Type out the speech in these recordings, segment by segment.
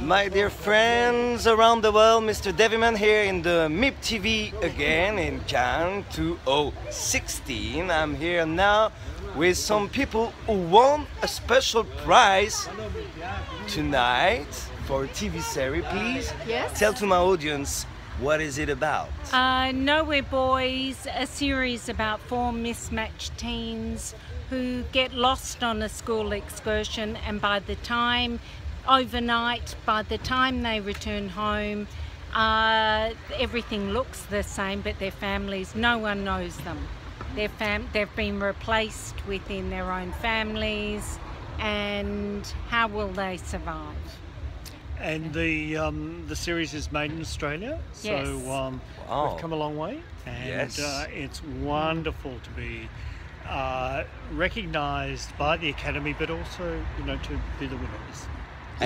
My dear friends around the world, Mr. Deviman here in the MIP TV again in Cannes 2016. I'm here now with some people who won a special prize tonight for a TV series. Please Yes. tell to my audience what is it about? Uh, Nowhere Boys, a series about four mismatched teens who get lost on a school excursion, and by the time, overnight, by the time they return home, uh, everything looks the same, but their families, no one knows them. Their fam- they've been replaced within their own families, and how will they survive? And the um, the series is made in Australia, so Yes. um, Wow. we've come a long way, and Yes. uh, it's wonderful to be uh, recognised by the Academy, but also you know to be the winners.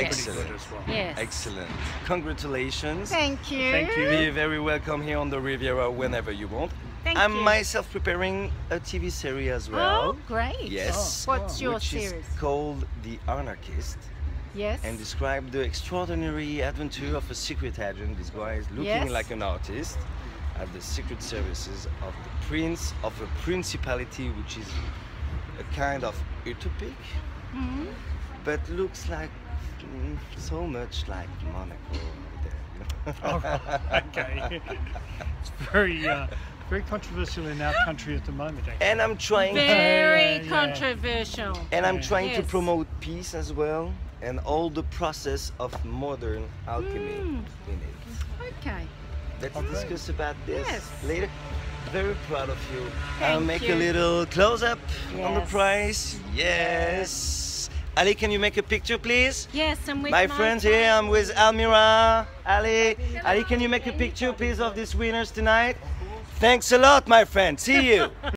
Pretty Excellent. good as well. Yes. Excellent. Congratulations. Thank you. Thank you. Be very welcome here on the Riviera whenever you want. Thank I'm you. myself preparing a TV series as well. Oh, great. Yes. What's your which series? is called The Anarchist Yes. and describe the extraordinary adventure of a secret agent disguised looking Yes. like an artist at the secret services of the prince of a principality which is a kind of utopic Mhm. But looks like mm, so much like Monaco over there. All right, okay. it's very uh, very controversial in our country at the moment. Actually. and I'm trying to Very Yeah, yeah. controversial. And I'm Yeah. trying to promote peace as well and all the process of modern alchemy Mm. in it. Okay. Let's Okay. discuss about this Yes. later. Very proud of you. Thank I'll make you. a little close up on the Yes. prize. Yes. Ali, can you make a picture, please? Yes, and with My friends here, I'm with Almira. Ali, Ali, can you make a picture, please, of these winners tonight? Thanks a lot, my friend. See you.